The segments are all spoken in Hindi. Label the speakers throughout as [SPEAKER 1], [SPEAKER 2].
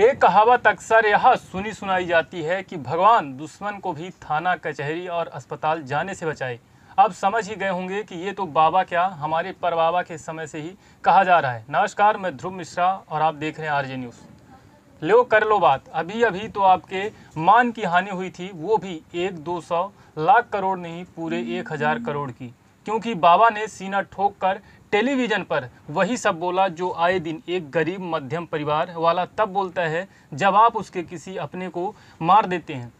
[SPEAKER 1] एक कहावत अक्सर यह सुनी सुनाई जाती है कि भगवान दुश्मन को भी थाना, कचहरी और अस्पताल जाने से बचाए। अब समझ ही गए होंगे कि ये तो बाबा क्या, हमारे परबाबा के समय से ही कहा जा रहा है। नमस्कार, मैं ध्रुव मिश्रा और आप देख रहे हैं आरजे न्यूज़। लो, कर लो बात। अभी अभी तो आपके मान की हानि हुई थी, वो भी एक दो सौ लाख करोड़ नहीं, पूरे एक हज़ार करोड़ की। क्योंकि बाबा ने सीना ठोक कर टेलीविज़न पर वही सब बोला जो आए दिन एक गरीब मध्यम परिवार वाला तब बोलता है जब आप उसके किसी अपने को मार देते हैं।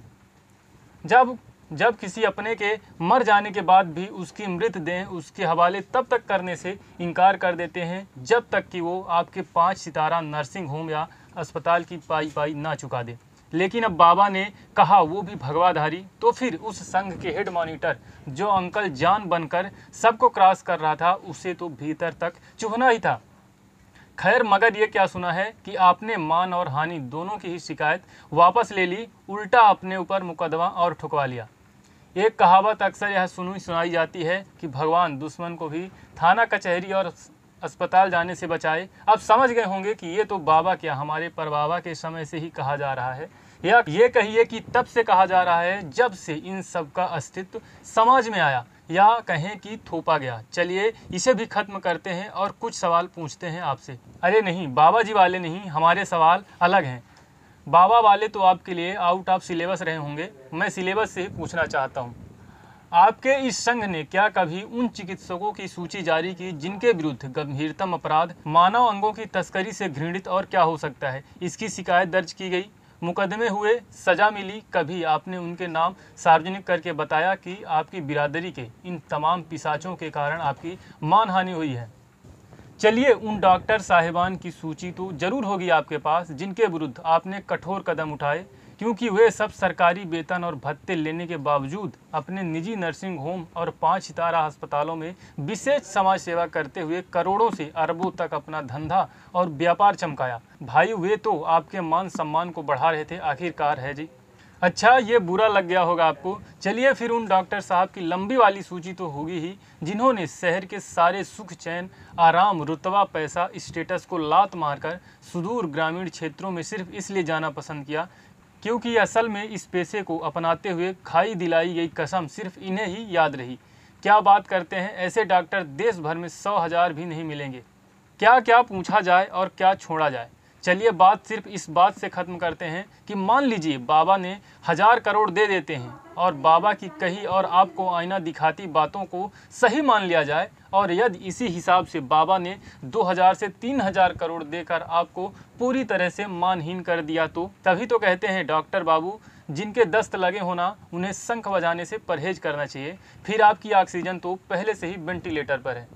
[SPEAKER 1] जब जब किसी अपने के मर जाने के बाद भी उसकी मृतदेह उसके हवाले तब तक करने से इनकार कर देते हैं, जब तक कि वो आपके पाँच सितारा नर्सिंग होम या अस्पताल की पाई पाई ना चुका दे। लेकिन अब बाबा ने कहा, वो भी भगवाधारी। तो फिर उस संघ के हेड मॉनिटर, जो अंकल जान बनकर सबको क्रॉस कर रहा था, उसे तो भीतर तक चुभना ही था। खैर, मगर ये क्या सुना है कि आपने मान और हानि दोनों की ही शिकायत वापस ले ली, उल्टा अपने ऊपर मुकदमा और ठुकवा लिया। एक कहावत अक्सर यह सुनी सुनाई जाती है कि भगवान दुश्मन को भी थाना कचहरी और अस्पताल जाने से बचाए। अब समझ गए होंगे कि ये तो बाबा क्या, हमारे परबाबा के समय से ही कहा जा रहा है। या ये कहिए कि तब से कहा जा रहा है जब से इन सब का अस्तित्व समाज में आया। या कहें कि थोपा गया। चलिए, इसे भी खत्म करते हैं और कुछ सवाल पूछते हैं आपसे। अरे नहीं बाबा जी वाले नहीं, हमारे सवाल अलग हैं। बाबा वाले तो आपके लिए आउट ऑफ़ सिलेबस रहे होंगे। मैं सिलेबस से ही पूछना चाहता हूँ। आपके इस संघ ने क्या कभी उन चिकित्सकों की सूची जारी की जिनके विरुद्ध गंभीरतम अपराध मानव अंगों की तस्करी से घृणित और क्या हो सकता है? इसकी शिकायत दर्ज की गई। मुकदमे हुए, सजा मिली। कभी आपने उनके नाम सार्वजनिक करके बताया कि आपकी बिरादरी के इन तमाम पिसाचों के कारण आपकी मानहानि हुई है? चलिए, उन डॉक्टर साहिबान की सूची तो ज़रूर होगी आपके पास, जिनके विरुद्ध आपने कठोर कदम उठाए। क्योंकि वे सब सरकारी वेतन और भत्ते लेने के बावजूद अपने निजी नर्सिंग होम और पाँच सितारा अस्पतालों में विशेष समाज सेवा करते हुए करोड़ों से अरबों तक अपना धंधा और व्यापार चमकाया। भाई, वे तो आपके मान सम्मान को बढ़ा रहे थे, आखिरकार है जी। अच्छा ये बुरा लग गया होगा आपको। चलिए फिर उन डॉक्टर साहब की लंबी वाली सूची तो होगी ही, जिन्होंने शहर के सारे सुख चैन, आराम, रुतबा पैसा, स्टेटस को लात मारकर सुदूर ग्रामीण क्षेत्रों में सिर्फ़ इसलिए जाना पसंद किया क्योंकि असल में इस पेशे को अपनाते हुए खाई दिलाई गई कसम सिर्फ़ इन्हें ही याद रही। क्या बात करते हैं, ऐसे डॉक्टर देश भर में सौ हज़ार भी नहीं मिलेंगे। क्या क्या पूछा जाए और क्या छोड़ा जाए? चलिए बात सिर्फ़ इस बात से ख़त्म करते हैं कि मान लीजिए बाबा ने हज़ार करोड़ दे देते हैं और बाबा की कही और आपको आईना दिखाती बातों को सही मान लिया जाए और यदि इसी हिसाब से बाबा ने 2000 से 3000 करोड़ देकर आपको पूरी तरह से मानहीन कर दिया तो तभी तो कहते हैं डॉक्टर बाबू, जिनके दस्त लगे होना उन्हें शंख बजाने से परहेज करना चाहिए, फिर आपकी ऑक्सीजन तो पहले से ही वेंटिलेटर पर है।